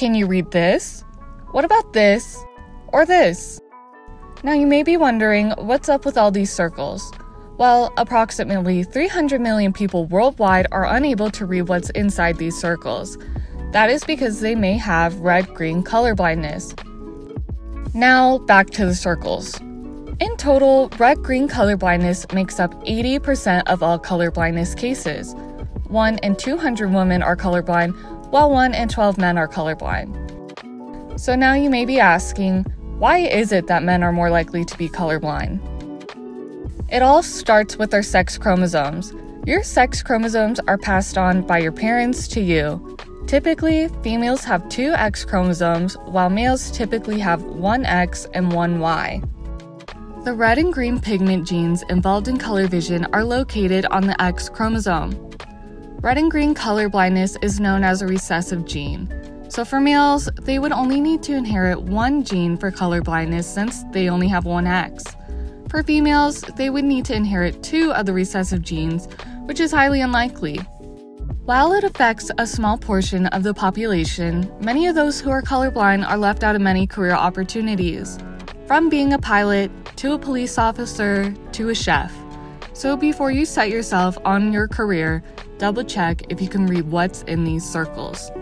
Can you read this? What about this? Or this? Now you may be wondering what's up with all these circles. Well, approximately 300 million people worldwide are unable to read what's inside these circles. That is because they may have red green color blindness. Now, back to the circles. In total, red green color blindness makes up 80% of all color blindness cases. 1 in 200 women are colorblind, while 1 in 12 men are colorblind. So now you may be asking, why is it that men are more likely to be colorblind? It all starts with our sex chromosomes. Your sex chromosomes are passed on by your parents to you. Typically, females have two X chromosomes, while males typically have one X and one Y. The red and green pigment genes involved in color vision are located on the X chromosome. Red and green color blindness is known as a recessive gene. So for males, they would only need to inherit one gene for color blindness since they only have one X. For females, they would need to inherit two of the recessive genes, which is highly unlikely. While it affects a small portion of the population, many of those who are colorblind are left out of many career opportunities, from being a pilot to a police officer to a chef. So before you set yourself on your career, double check if you can read what's in these circles.